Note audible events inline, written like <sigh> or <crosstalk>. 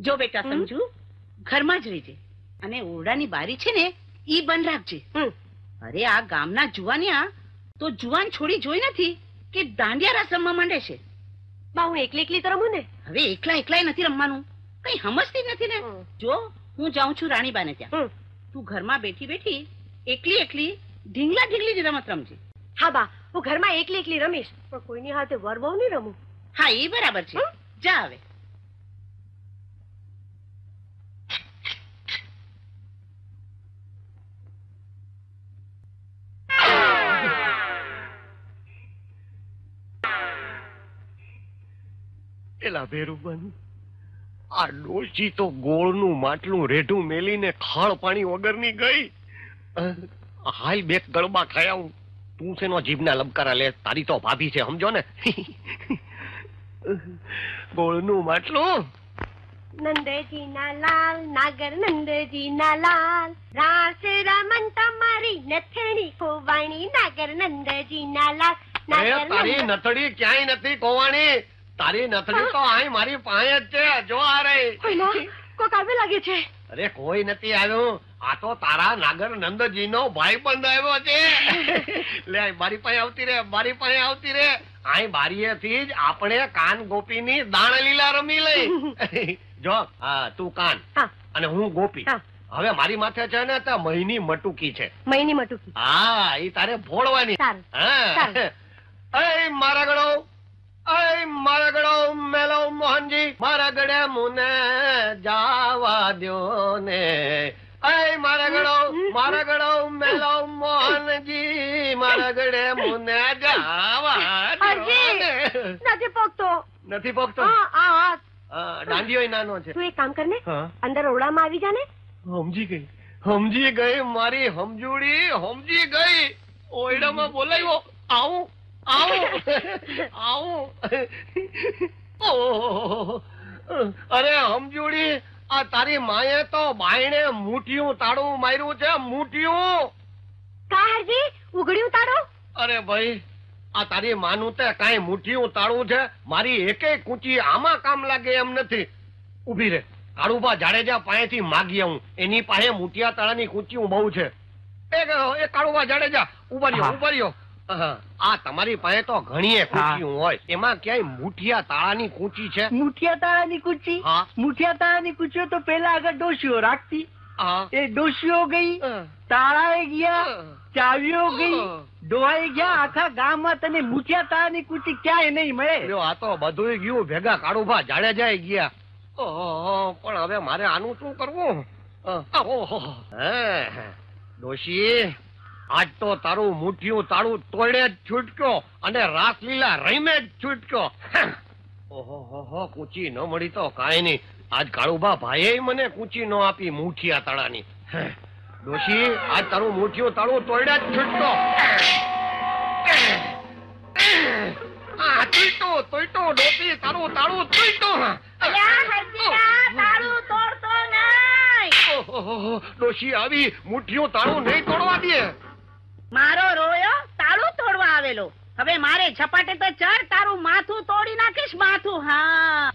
જો બેટા સમજુ ઘરમાં જ રહેજે. અને ઓરડાની બારી છે ને ઈ બંધ રાખજે. અરે આ ગામના જુવાનિયા તો જુવાન છોડી જોઈ નથી કે દાંડિયા રાસ રમવા માંડે છે. બા હું એકલી એકલી તો રમું ને? હવે એકલા એકલા નથી રમવાનું. કઈ સમજતી જ નથી ને. જો હું જાઉં છું રાણીબાને ત્યાં. તું ઘરમાં બેઠી બેઠી એકલી એકલી ઢીંગલા ઢીંગલી જ રમત રમજે. હા બા હું ઘરમાં એકલી એકલી રમીશ પણ કોઈની હાથે વર બહુ નહીં રમું. હા એ બરાબર છે? જા હવે. એલા ભેરુબાની આ ડોશી તો ગોળનું માટલું રેઢું મેલીને ખાળ પાણી વગરની ગઈ. હાલ બે ગળબા ખાયા હું. તું શેનો જીભના લબકારા લે તારી તો ભાભી છે સમજો ને? ગોળનું માટલું. નંદજી ના લાલ નાગર નંદજી ના લાલ. રાસ રમન તમારી નથણી કોવાણી નાગર નંદજી ના લાલ નાગર તારી નથડી ક્યાંય નથી કોવાણી તારી નથડી તો અહીં મારી પાસે જ છે જો આ રહી. ના, કોક આવે લાગે છે. અરે કોઈ નથી આવ્યું. આ તો તારા નાગર નંદજી નો ભાઈ બંધ આવ્યો છે. <laughs> લે મારી પાસે આવતી રે મારી પાસે આવતી રે. અહીં બારીએથી જ આપણે કાન ગોપીની દાણ લીલા રમી લઈ. <laughs> જો હા તું કાન અને હું ગોપી. હવે મારી માથે છે ને તો મહીની મટુકી છે. મહીની મટુકી. હા એ તારે ભોળવાની. હા. <laughs> મારા ગળો અય મારા ગળો મેલો મોહનજી મારા ગળે મુને જાવા દ્યો ને. અય મારા ગળો મારા ગળો મેલો મોહનજી મારા ગળે મુને જાવા દ્યો ને. નથી પોકતો નથી પગતો? હા આ હાથ. નાનો છે. તું એક કામ કર ને અંદર ઓરડામાં આવી જા ને સમજી ગઈ સમજી ગઈ મારી સમજૂડી સમજી ગઈ. ઓયડામાં બોલાવ્યો આવું આવું. આવો. <laughs> અરે સમજુડી આ તારી માએ તો બાયણે મુઠિયું તાળું માર્યું છે મુઠિયું. કાહરજી ઉગડ્યું તાળું? અરે ભાઈ આ તારી માનું તે કાંઈ મુઠિયું તાળું છે? મારી એકે કૂંચી આમાં કામ લાગે એમ નથી. ઊભી રે. કાળુભા જાડેજા પાસેથી માગી આવું. એની પાસે મુઠિયા તાળાની કૂંચી બહુ છે. એ કાળુબા કાળુભા જાડેજા ઊભા રહ્યો ઊભા રહ્યો. આ તમારી પાસે તો ઘણી હોય. એમાં ક્યાંય મુઠિયા તાળાની કુચી છે? મુઠિયા તાળાની કૂચી મુઠિયા તાળાની કૂચીઓ તો પેલા આગળ ડોશીઓ રાખતી. એ ડોશીઓ ગઈ. તાળાએ ગયા ચાવીઓ ગઈ ડોહાઈ ગયા આખા ગામમાં તને મુઠિયા તાળાની કુચી ક્યાંય નહીં મળે. આ તો બધું ગયું. ભેગા કાળુભા જાડેજાએ ગયા. ઓહો, પણ હવે મારે આનું શું કરવું? ઓહો. હે, ડોશી આજ તો તારું મુઠ્ઠિયું તાળું તોડે જ છૂટક્યો અને રાસલીલા રહીમે જ છૂટક્યો. ઓહો હો કૂચી ન મળી તો કાંઈ નહીં. આજ કાળુભા ભાઈએ મને કૂચી ન આપી મુઠિયા તાળાની. ડોશી આજ તારું મુઠ્ઠિયું તાળું તોડે જ છૂટકો આ તૂટ્યો તૂટ્યો ડોસી તારું તાળું તૂટ્યું તાળું તોડતો નહીં. ડોશી આવી તાળું નહીં તોડવા દે. મારો રોયો તાળું તોડવા આવેલો. હવે મારે ઝપાટે તો ચડ, તારું માથું તોડી નાખીશ, માથું, હા.